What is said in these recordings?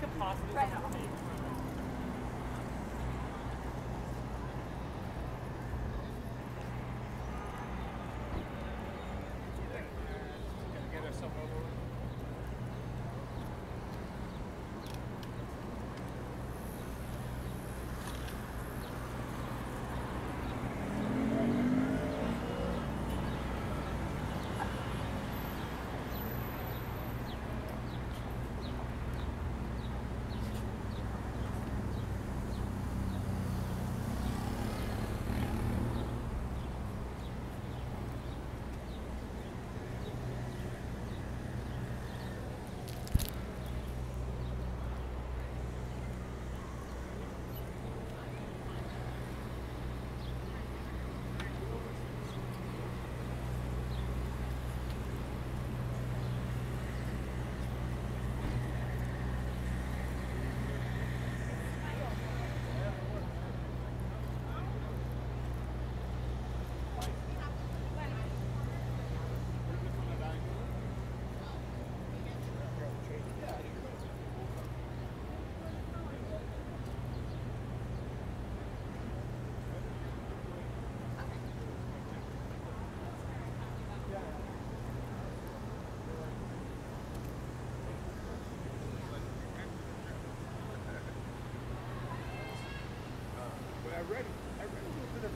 What capacity Right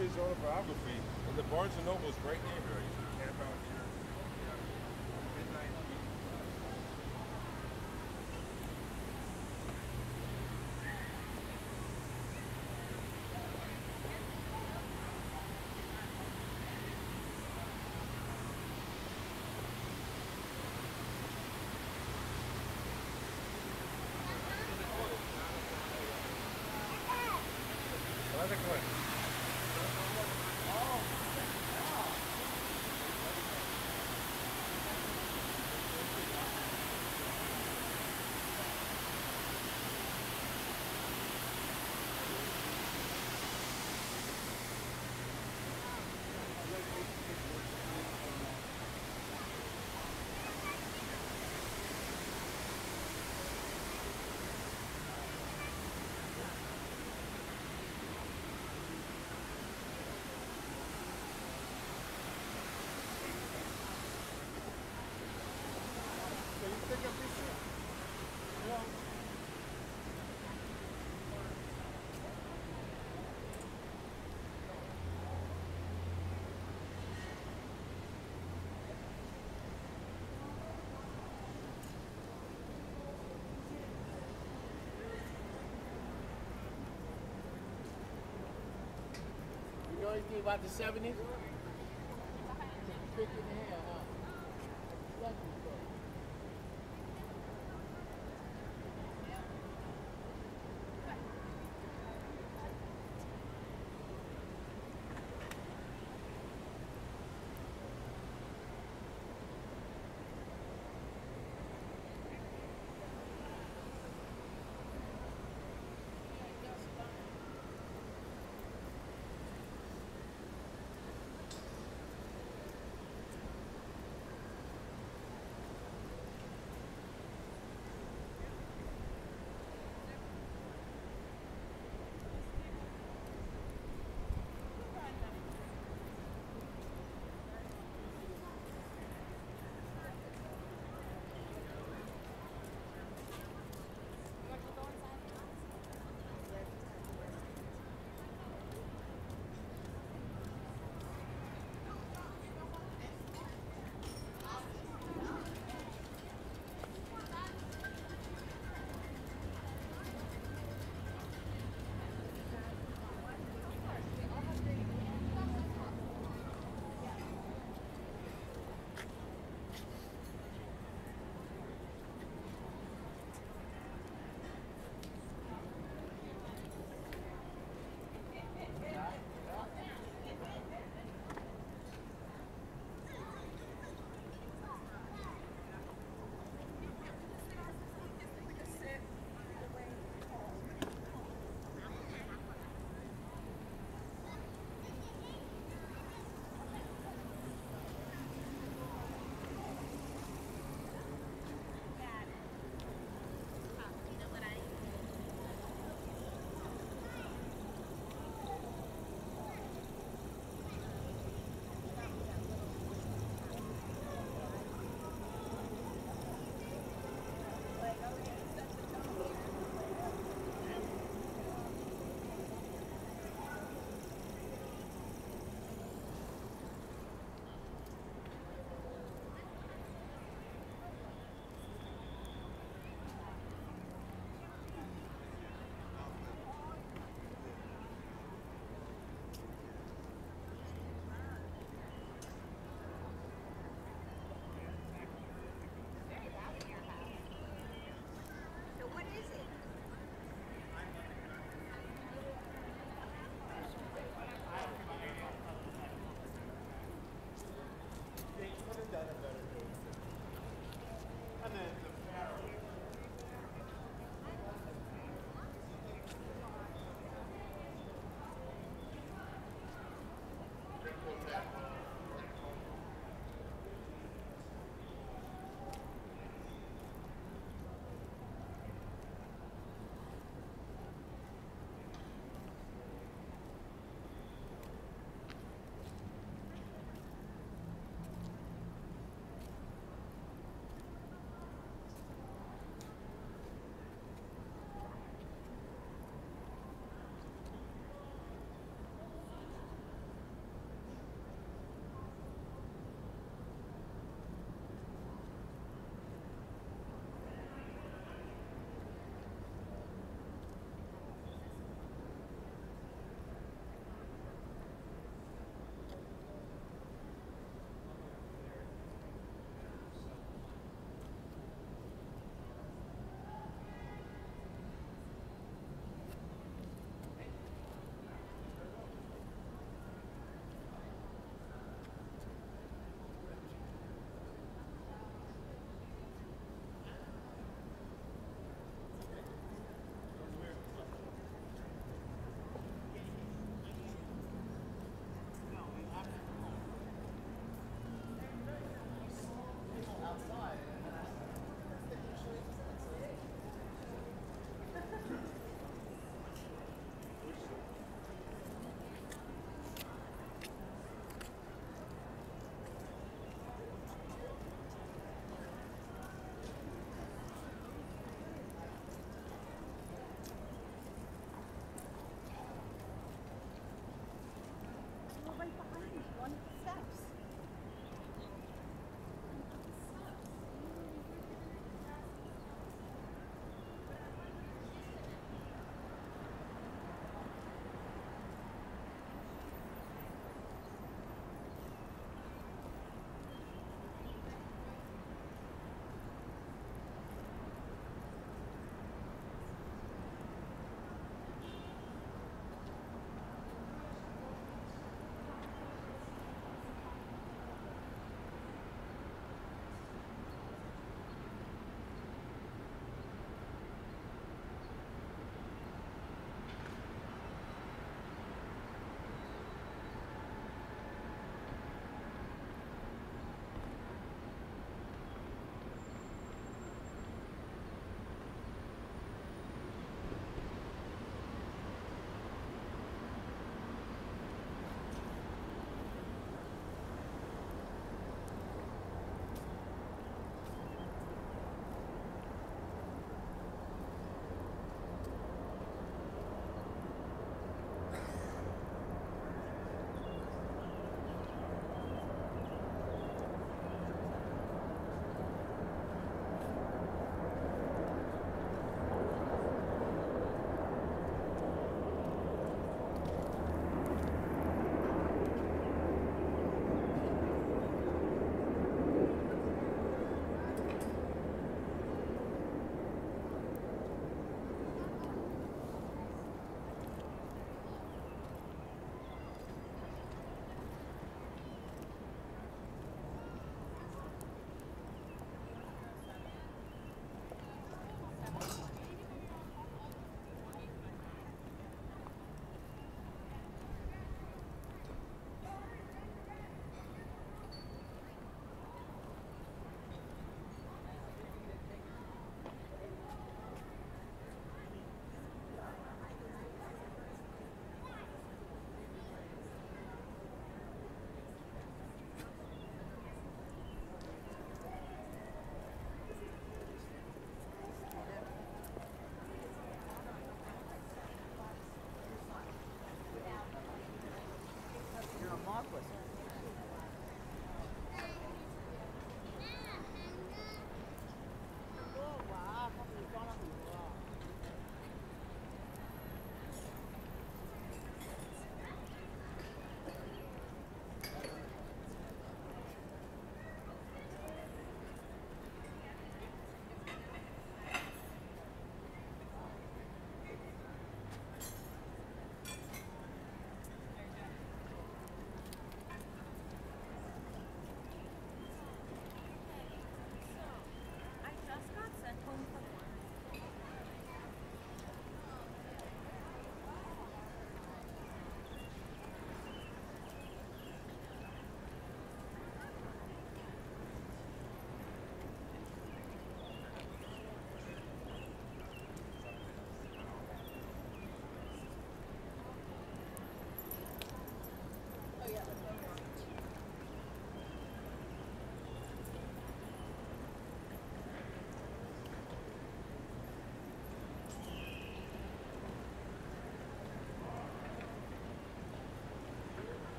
his autobiography, and the Barnes and Noble's right near here. I used camp out here. you. Another question. About the 70s?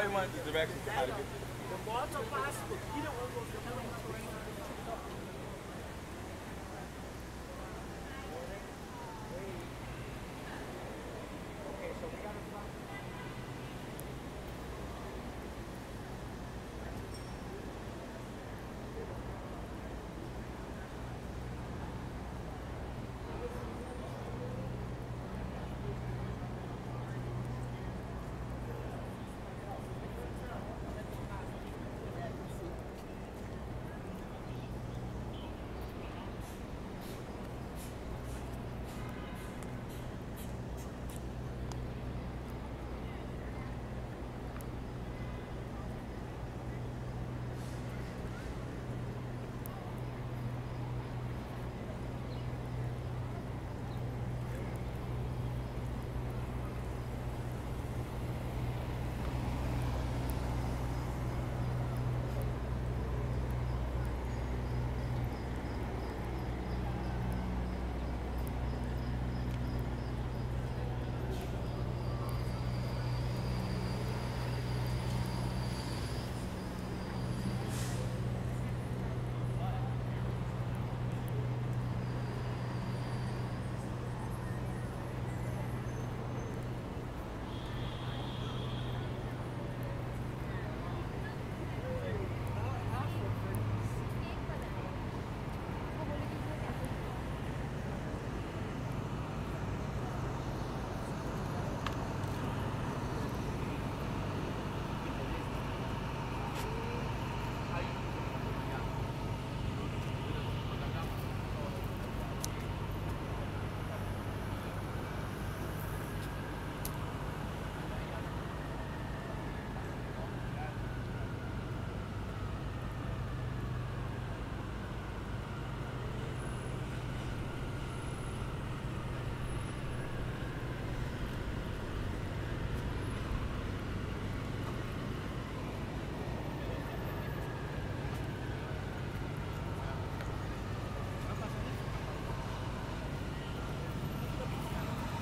Oh, you want the directions to how to get there? The moto passo, tira o outro.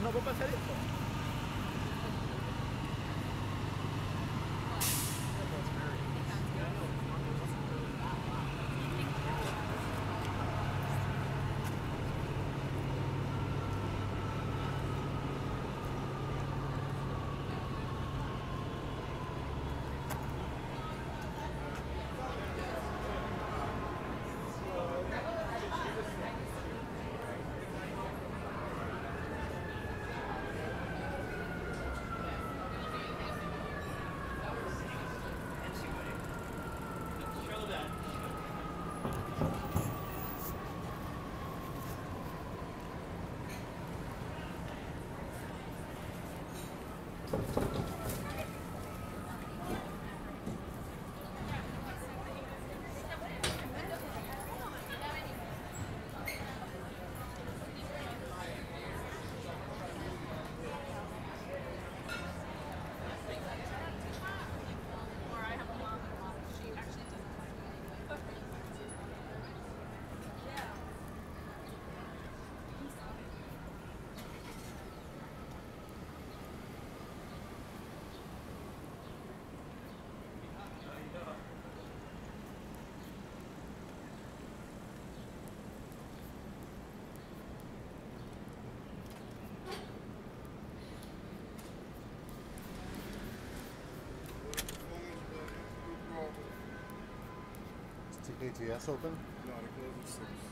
não vou para a ATS open? No, they close at six.